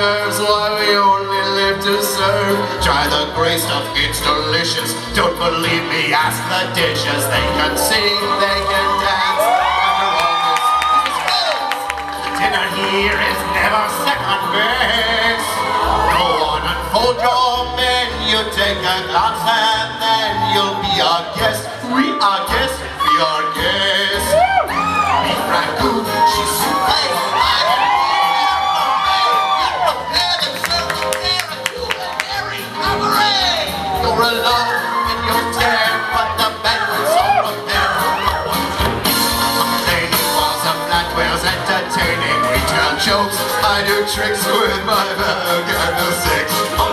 nerves why we only live to serve. Try the gray stuff, it's delicious. Don't believe me, ask the dishes. They can sing, they can dance. After all this. Dinner here is never second best. Go on, unfold your menu, take a glance, jokes, I do tricks with my and the six. Go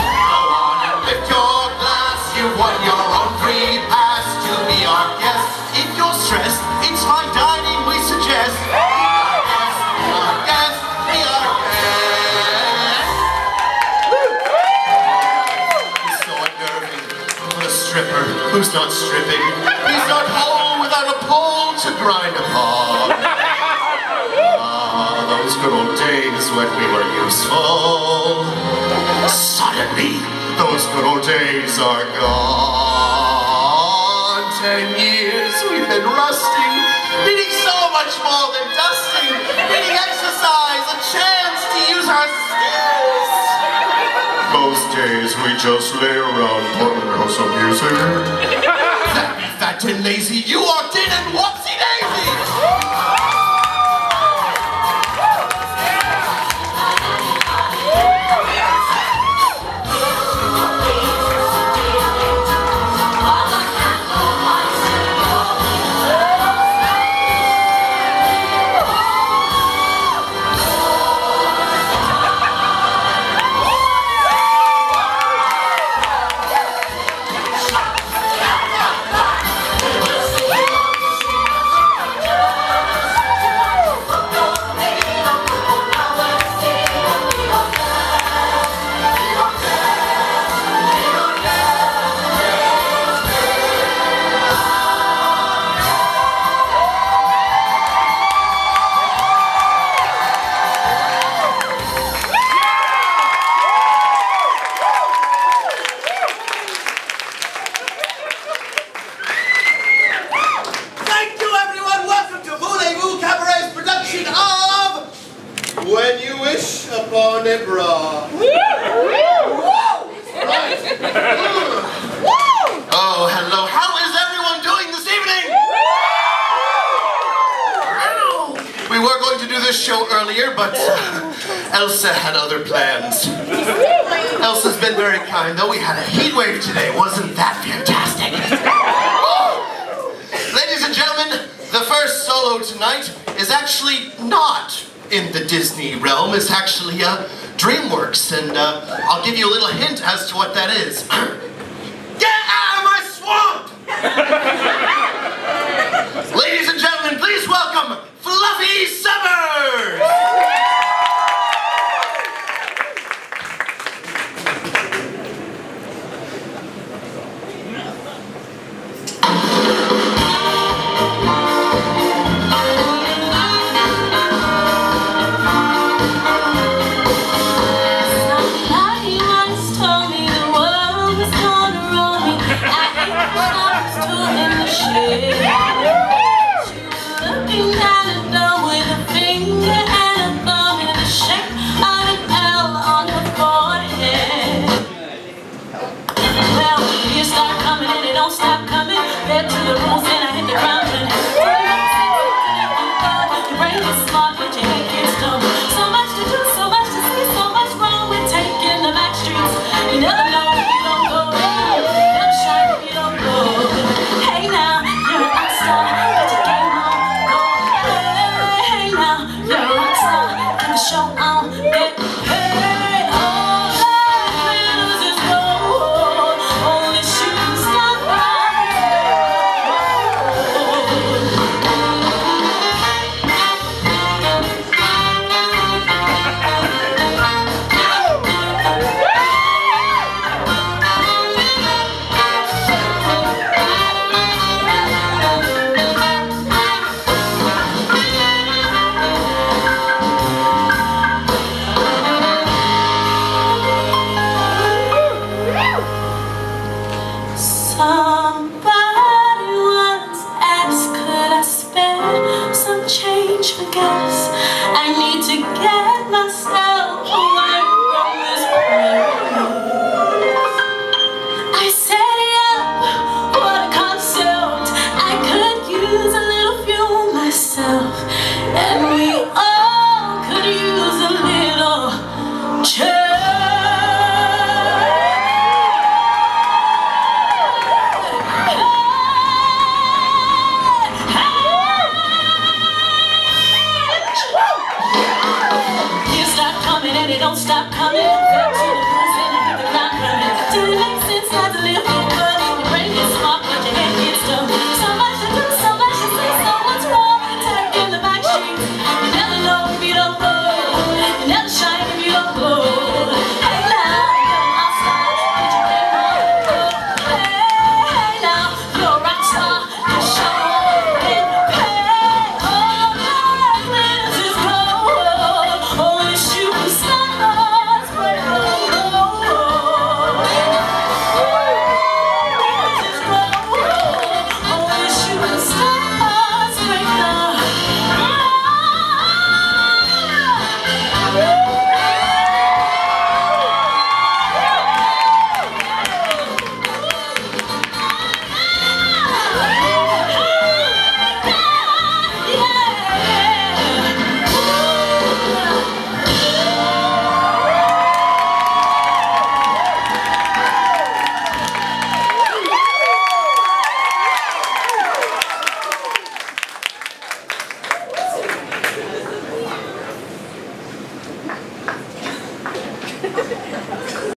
on and lift your glass. You won your own free pass to be our guest. If you're stressed, it's fine dining we suggest. Be our guest, be our guest, be our guest. He's so unnerving. What a stripper. Who's not stripping? He's not grind upon. Ah, those good old days when we were useful. Suddenly, those good old days are gone. Ten years we've been rusting, needing so much more than dusting, needing exercise, a chance to use our skills. Most days we just lay around putting out some music. Fat, and lazy, you walked in and whoopsie Wish Upon a Bra. Right. Oh, hello. How is everyone doing this evening? We were going to do this show earlier, but uh, Elsa had other plans. Elsa's been very kind, though. We had a heat wave today. Wasn't that fantastic? Ladies and gentlemen, the first solo tonight is actually not in the Disney realm. is actually uh, DreamWorks, and uh, I'll give you a little hint as to what that is. Get out of my swamp! Ladies and gentlemen, please welcome Fluffy Summers!